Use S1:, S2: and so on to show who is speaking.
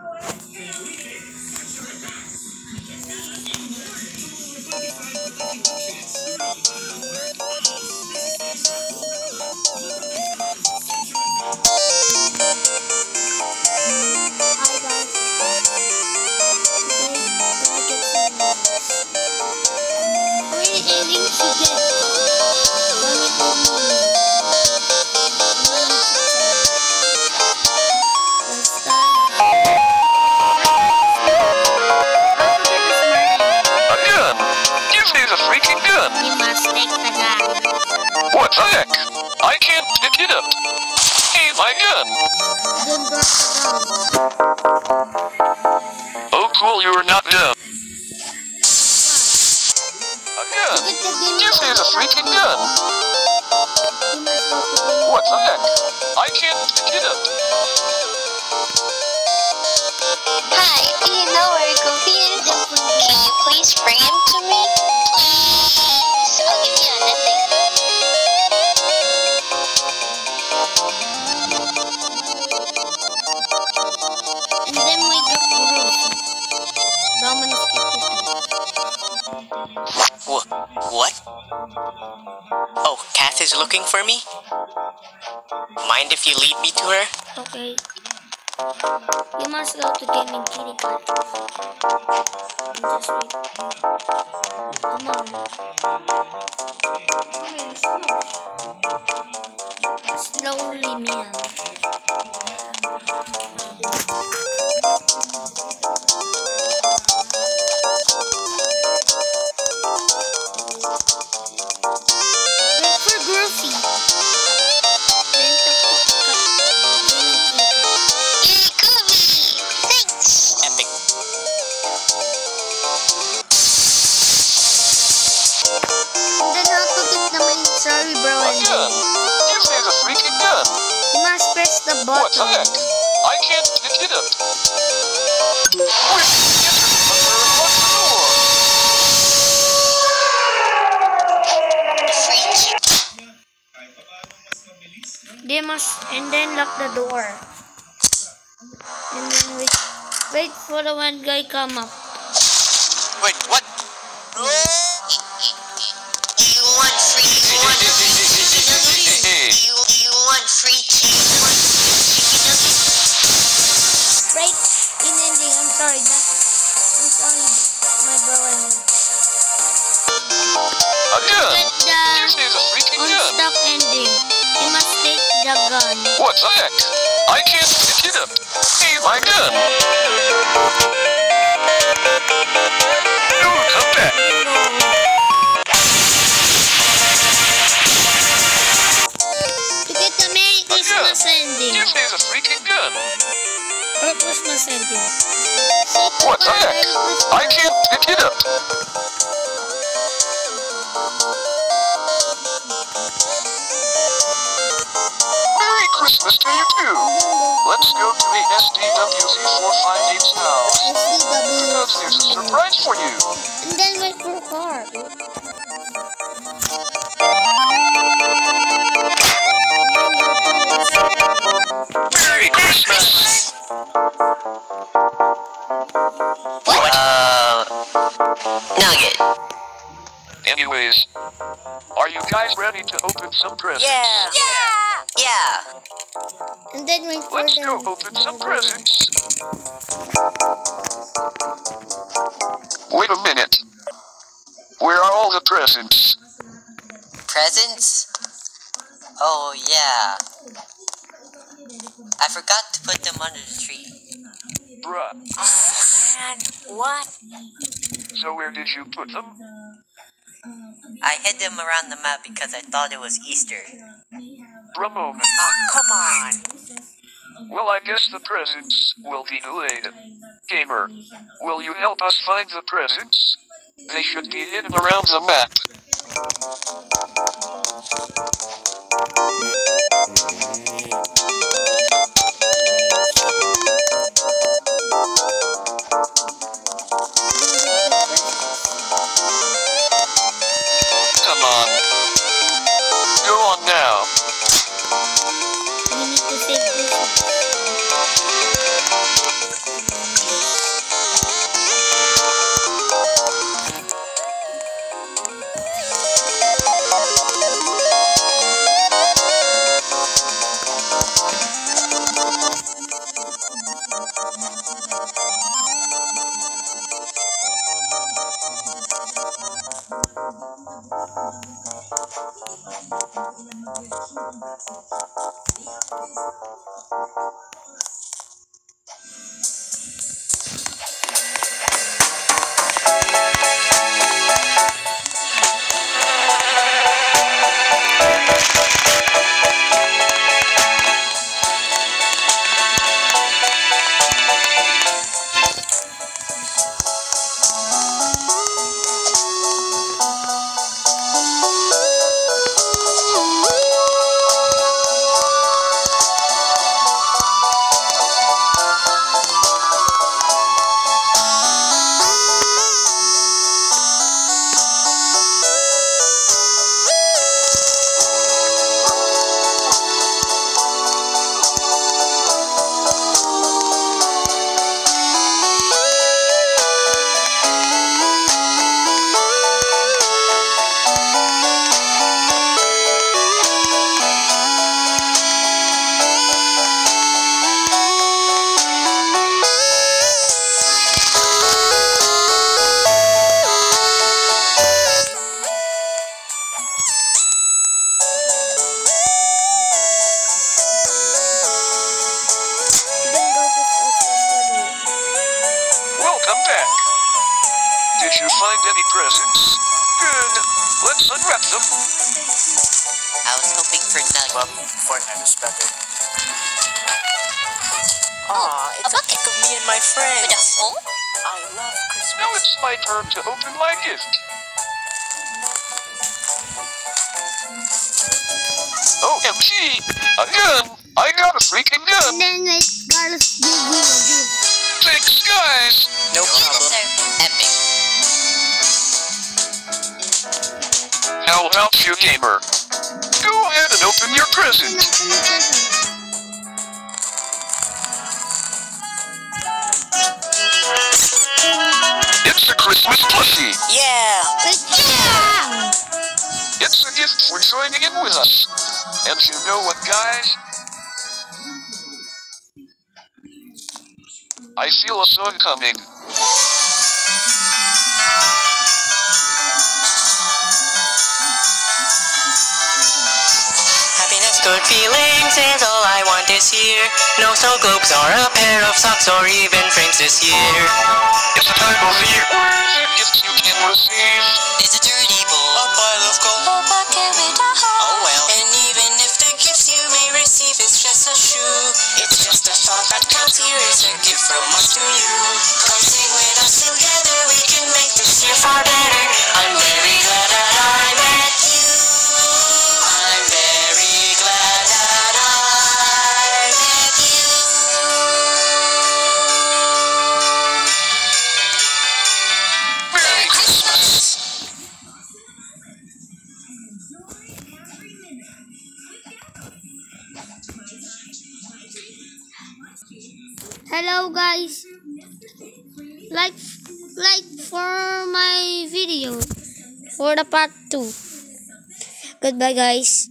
S1: away.
S2: What the heck? I can't pick it up. Hey, my gun! Oh, cool, you're not dumb. A gun! Give me the freaking gun! What the heck? I can't pick it up.
S3: Hi, do you know where Goofy is? Can you please bring him to me?
S4: Oh, is looking for me? Mind if you lead me to her?
S1: Okay. You must go to gaming kitty cat. Come on. Slowly, man. Must press the
S2: What the heck? I can't pick it up. Get to the bunker and the door!
S3: Free
S1: They must and then lock the door. And then wait wait for the one guy come up.
S4: Wait, what?
S3: Do you want free? Do you want free? Do you, do you want free
S1: sorry, that I'm sorry my brother.
S2: Uh, a gun!
S1: But the
S2: Give me the freaking gun!
S1: stock ending, you must take the gun.
S2: What the heck? I can't pick it up. Hey, my gun! I can't it up. Merry Christmas to you too. Let's go to the SDWC 458's house. Because there's a surprise for you.
S1: And then wait for a car.
S2: Anyways, are you guys ready to open some presents?
S4: Yeah. Yeah. Yeah.
S1: And then wait for
S2: Let's
S1: them.
S2: go open some presents. Wait a minute. Where are all the presents?
S4: Presents? Oh, yeah. I forgot to put them under the tree.
S2: Bruh.
S4: Oh, man, what?
S2: So where did you put them?
S4: I hid them around the map because I thought it was Easter.
S2: For a moment.
S4: Oh, come on.
S2: Well, I guess the presents will be delayed. Gamer, will you help us find the presents? They should be hidden around the map. Back. Did you find any presents? Good. Let's unwrap them.
S4: I was hoping for nuggets.
S5: Well, Fortnite is better.
S4: Aw, it's
S3: a
S4: a pic of me and my friends.
S3: With a hole?
S4: I love Christmas.
S2: Now it's my turn to open my gift. Oh, OMG! A gun! I got a freaking
S1: And
S2: gun! Thanks, guys!
S4: No
S3: You
S4: problem.
S3: deserve epic.
S2: How about you, gamer? Go ahead and open your present.
S1: Open the present.
S2: It's a Christmas plushie.
S4: Yeah!
S1: Yeah!
S2: It's a gift for joining in with us. And you know what, guys? I feel a song coming.
S4: Happiness, good feelings is all I want this year. No snow globes or a pair of socks or even frames this year.
S2: It's a time of year where the gifts you can receive.
S4: It's a dirty bowl, a pile of gold.
S3: A bucket with a hole.
S4: Oh well. And even if the gifts you may receive is just a shoe, it's just a thought that counts here is a gift from us to you. Come sing with us together, we can make this year far better.
S1: Hello guys. Like like for my video for the part 2. Goodbye guys.